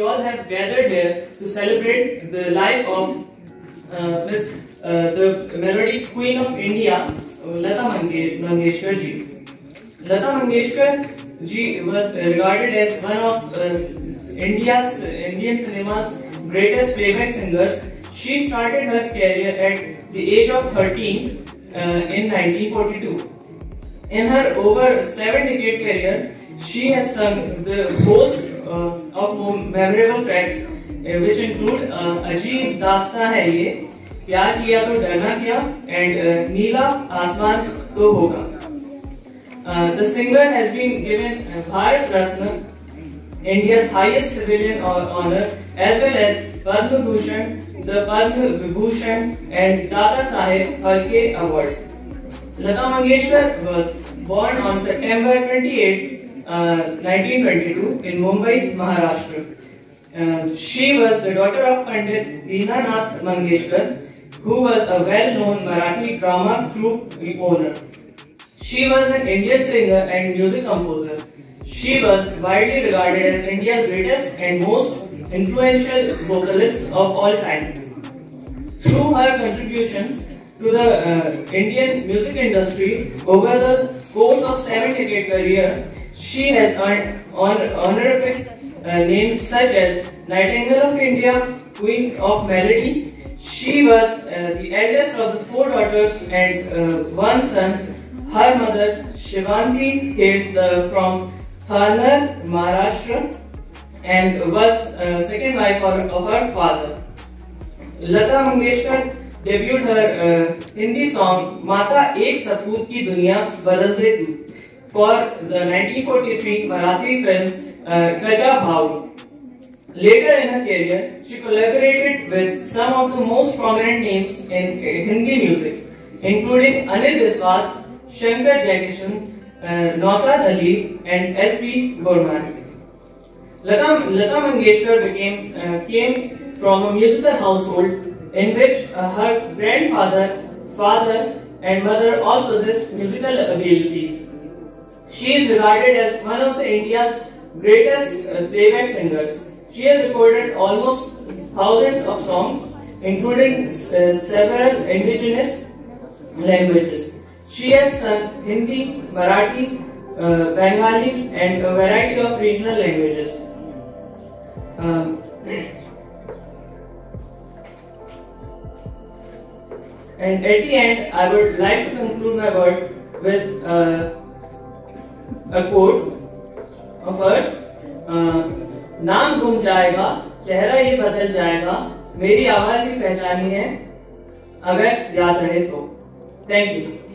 We all have gathered here to celebrate the life of uh, Miss, uh, the melody queen of India, Lata Mangeshkar ji. Lata Mangeshkar ji was regarded as one of uh, India's Indian cinema's greatest playback singers. She started her career at the age of 13 uh, in 1942. In her over seven decade career, she has sung the host uh, tracks uh, which include uh, अजीब दास्ता है ये प्यार किया तो डरना क्या and uh, नीला आसमान तो होगा uh, the singer has been given uh, Bharat India's highest civilian honor, as well as Padma Bhushan, the Padma Vibhushan, and Dada Saheb Phalke Award. Lata Mangeshkar was born on September 28, uh, 1922 in Mumbai, Maharashtra. Uh, she was the daughter of Pandit Dinanath Mangeshkar, who was a well-known Marathi drama troupe owner. She was an Indian singer and music composer. She was widely regarded as India's greatest and most influential vocalist of all time. Through her contributions to the uh, Indian music industry over the course of seven decade career, she has earned honorific uh, names such as Nightingale of India, Queen of Melody. She was uh, the eldest of the four daughters and uh, one son. Her mother, Shevanti, hailed from Thanar, Maharashtra, and was uh, second wife of her father. Lata Mangeshkar debuted her uh, Hindi song Mata Ek Saput Ki Duniya Badal De Tu for the 1943 Marathi film uh, Bhav. Later in her career, she collaborated with some of the most prominent names in Hindi music, including Anil Biswas, Shankar Jaikishan, uh, Naushad Ali, and S.D. Burman. Lata, Lata Mangeshkar became, uh, came from a musical household in which uh, her grandfather, father, and mother all possessed musical abilities. She is regarded as one of the India's greatest uh, playback singers. She has recorded almost thousands of songs, including uh, several indigenous languages. She has sung Hindi, Marathi, uh, Bengali, and a variety of regional languages. Um, and at the end, I would like to conclude my words with uh, of hers. Uh, नाम घूम जाएगा चेहरा ही बदल जाएगा मेरी आवाज़ ही पहचानी है अगर याद रहे तो थैंक यू